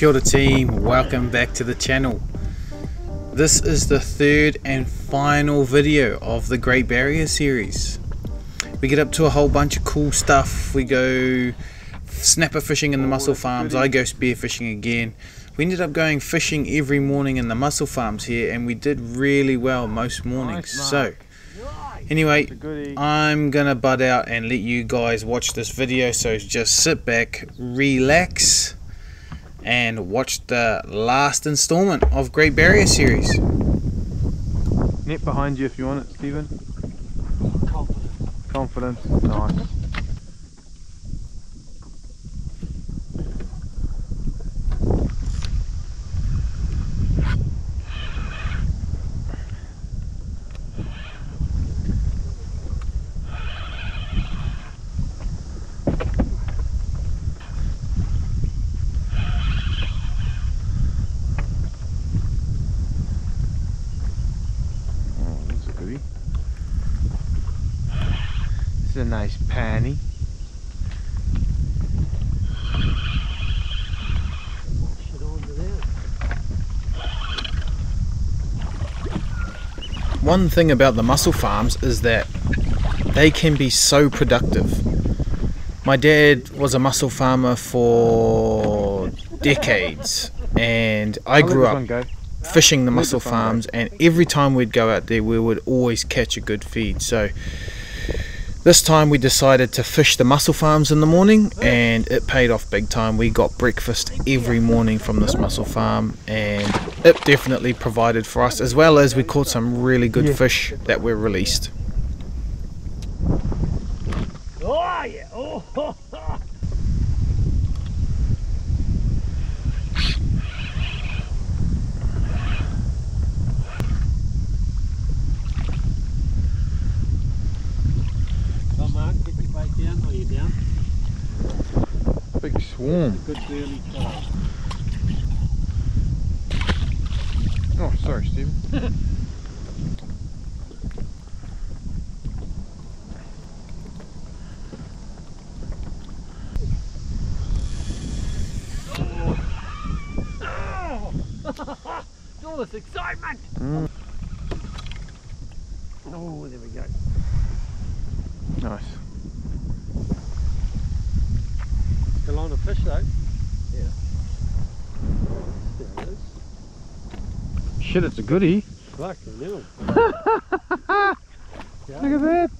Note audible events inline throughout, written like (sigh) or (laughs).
Kia ora team, welcome back to the channel. This is the third and final video of the Great Barrier series. We get up to a whole bunch of cool stuff. We go snapper fishing in the mussel farms. I go spear fishing again. We ended up going fishing every morning in the mussel farms here and we did really well most mornings. So anyway, I'm gonna butt out and let you guys watch this video. So just sit back, relax and watch the last installment of Great Barrier series. Net behind you if you want it, Stephen. Confident. Confident. Nice. Oh, that's a goodie. This is a nice panny. One thing about the mussel farms is that they can be so productive. My dad was a mussel farmer for decades and I grew up fishing the mussel this one go. farms and every time we'd go out there we would always catch a good feed so this time we decided to fish the mussel farms in the morning oh. and it paid off big time. We got breakfast every morning from this mussel farm and it definitely provided for us as well as we caught some really good Yeah. fish that were released. Oh yeah! Oh, ho. Come on, get your bait down. Are you down? Big swarm. Good burley try. Oh, sorry, Stephen. (laughs) All this excitement! Mm. Oh, there we go. Nice. Still on the fish though. Yeah. There it is. Shit, it's a goodie. Fucking hell. (laughs) Look at that.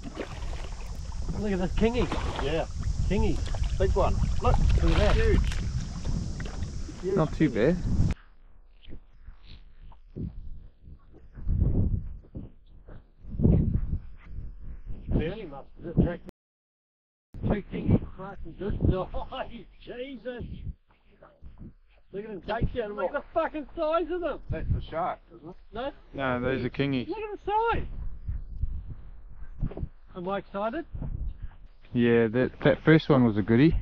Look at this kingy. Yeah, kingy. Big one. Look, look at that. Huge. Huge Not too kingy. bad. Barely must have attracted two kingy fucking good. Oh, Jesus. Look at them take down. Look at the fucking size of them. That's a shark, isn't it? No? No, those are kingies. Look at the size. Am I excited? Yeah, that that first one was a goodie.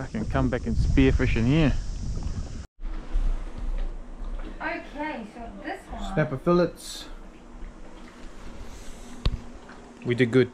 I can come back and spearfish in here. Okay, so this one. snapper fillets we did good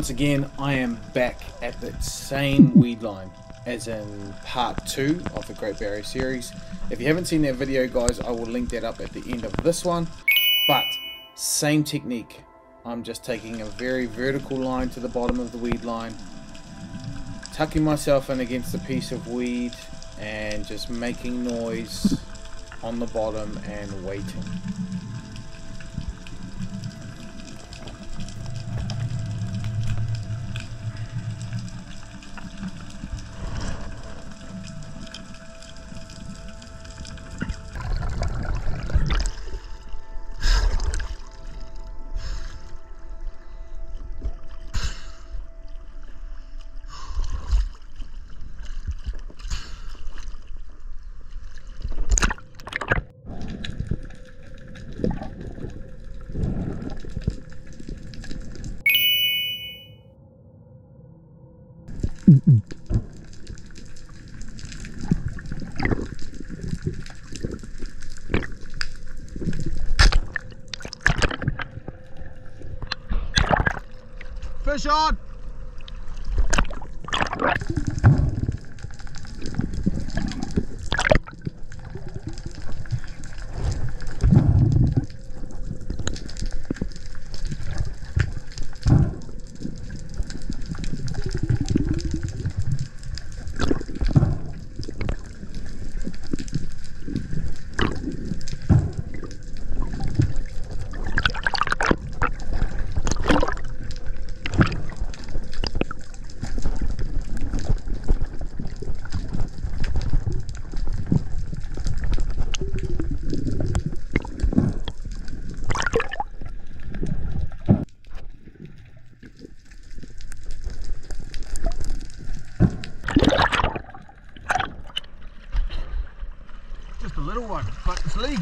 Once again, I am back at the same weed line as in part two of the Great Barrier series. If you haven't seen that video, guys, I will link that up at the end of this one. But same technique. I'm just taking a very vertical line to the bottom of the weed line, tucking myself in against a piece of weed, and just making noise on the bottom and waiting. Fish on!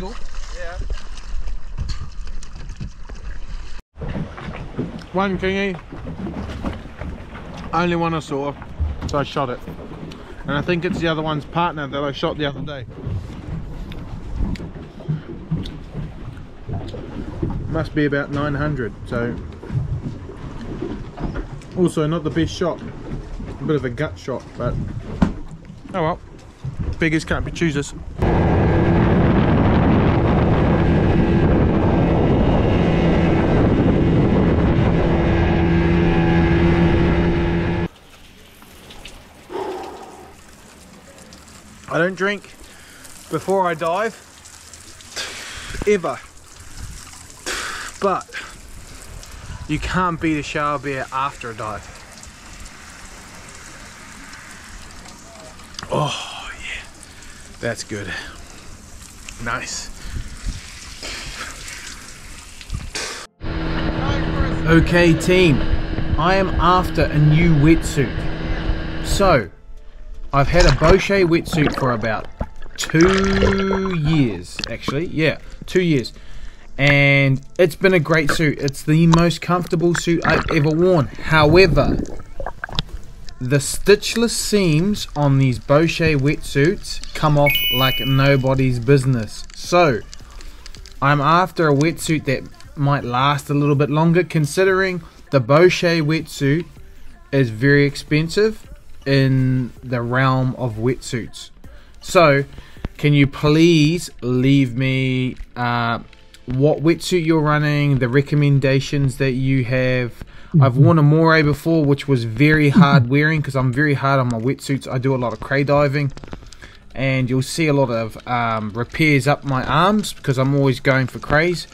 Yeah. One kingy. Only one I saw, so I shot it. And I think it's the other one's partner that I shot the other day. Must be about 900, so. Also, not the best shot. A bit of a gut shot, but. Oh well. Beggars can't be choosers. I don't drink before I dive, ever. But you can't beat a shower beer after a dive. Oh yeah, that's good. Nice. Okay, team, I am after a new wetsuit. So, I've had a Beuchat wetsuit for about two years, actually. Yeah, two years. And it's been a great suit. It's the most comfortable suit I've ever worn. However, the stitchless seams on these Beuchat wetsuits come off like nobody's business. So, I'm after a wetsuit that might last a little bit longer considering the Beuchat wetsuit is very expensive in the realm of wetsuits. So, can you please leave me uh, what wetsuit you're running, the recommendations that you have? I've worn a moray before, which was very hard (laughs) wearing because I'm very hard on my wetsuits. I do a lot of cray diving, and you'll see a lot of um, repairs up my arms because I'm always going for crays.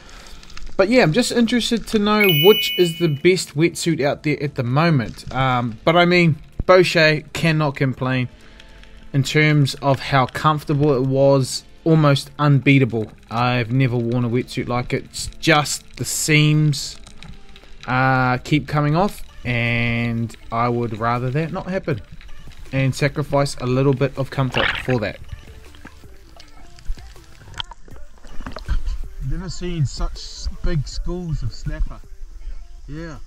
But yeah, I'm just interested to know which is the best wetsuit out there at the moment. Um, but I mean, Beuchat cannot complain in terms of how comfortable it was. Almost unbeatable. I've never worn a wetsuit like it. It's just the seams uh, keep coming off, and I would rather that not happen and sacrifice a little bit of comfort for that. Never seen such big schools of snapper. Yeah.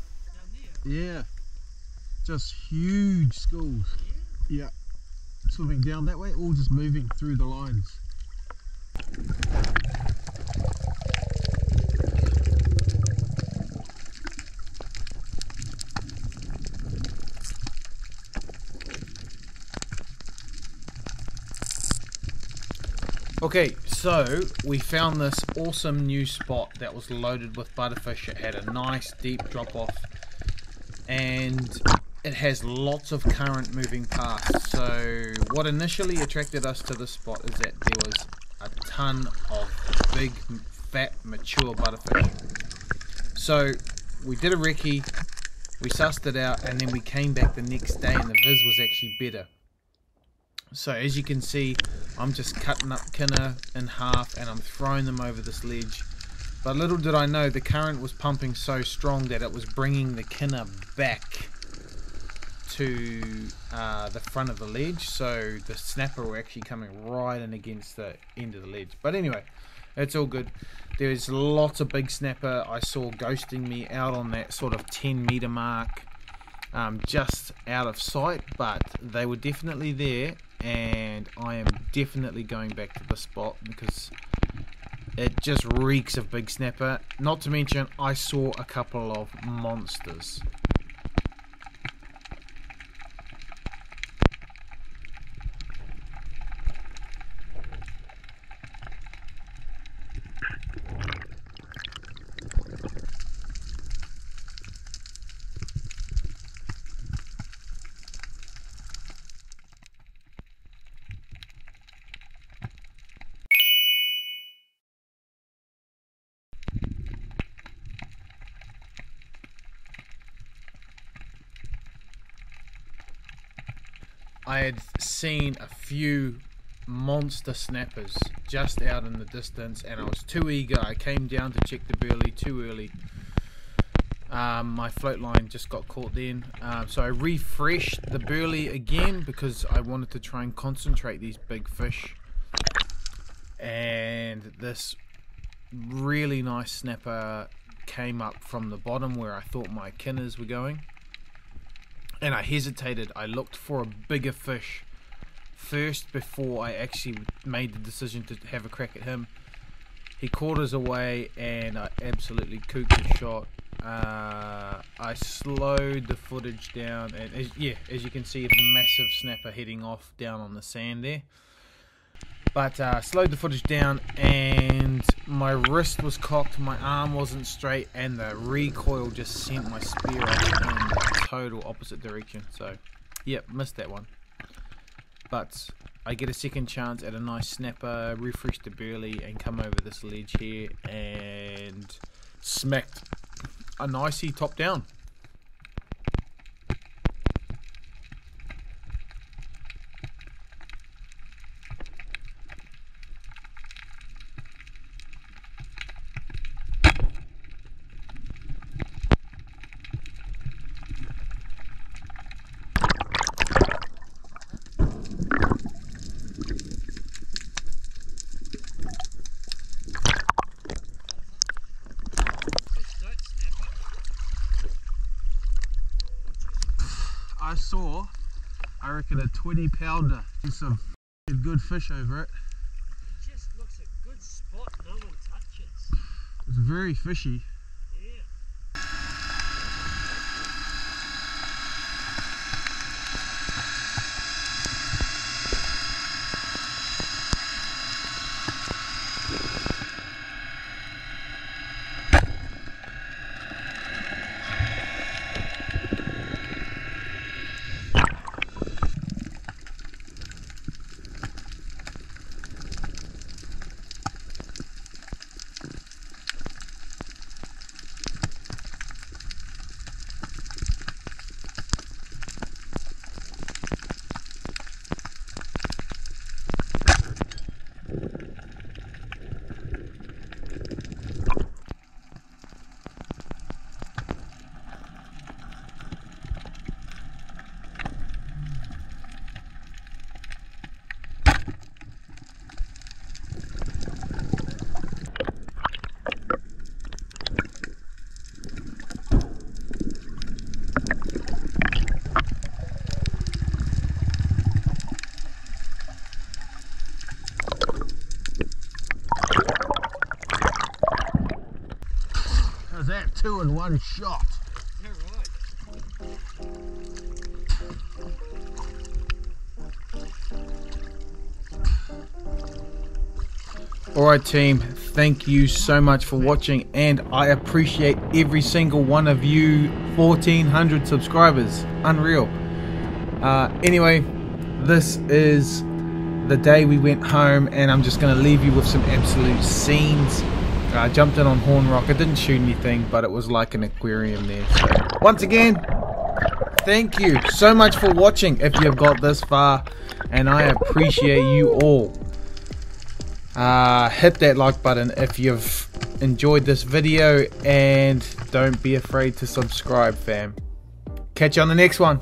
Yeah. Just huge schools. Yeah. Swimming down that way, all just moving through the lines. Okay, so we found this awesome new spot that was loaded with butterfish. It had a nice deep drop off and it has lots of current moving past. So, what initially attracted us to this spot is that there was a ton of big, fat, mature butterfish. So, we did a recce, we sussed it out, and then we came back the next day and the viz was actually better. So as you can see, I'm just cutting up kina in half and I'm throwing them over this ledge. But little did I know the current was pumping so strong that it was bringing the kina back to uh, the front of the ledge. So the snapper were actually coming right in against the end of the ledge. But anyway, it's all good. There's lots of big snapper. I saw ghosting me out on that sort of 10 meter mark. Um, just out of sight, but they were definitely there and I am definitely going back to the spot because it just reeks of big snapper. Not to mention, I saw a couple of monsters. I had seen a few monster snappers just out in the distance, and I was too eager. I came down to check the burley too early. Um, my float line just got caught then, um, so I refreshed the burley again because I wanted to try and concentrate these big fish. And this really nice snapper came up from the bottom where I thought my kinas were going. And I hesitated. I looked for a bigger fish first before I actually made the decision to have a crack at him. He caught us away and I absolutely cooked the shot. Uh, I slowed the footage down and as, yeah, as you can see, a massive snapper heading off down on the sand there. But uh, slowed the footage down and my wrist was cocked, my arm wasn't straight, and the recoil just sent my spear off in the total opposite direction. So, yep, missed that one. But I get a second chance at a nice snapper, refresh the burley, and come over this ledge here and smacked a nicey top down. I saw, I reckon, a 20 pounder. There's some f***ing good fish over it. it. just looks a good spot no one touches. It's very fishy. Yeah. How's that two in one shot? Alright team, thank you so much for watching and I appreciate every single one of you 1400 subscribers. Unreal. Uh, anyway, this is the day we went home and I'm just going to leave you with some absolute scenes. I jumped in on Horn Rock. I didn't shoot anything, but it was like an aquarium there. So, once again, thank you so much for watching if you've got this far and I appreciate you all. Uh, hit that like button if you've enjoyed this video and don't be afraid to subscribe fam. Catch you on the next one.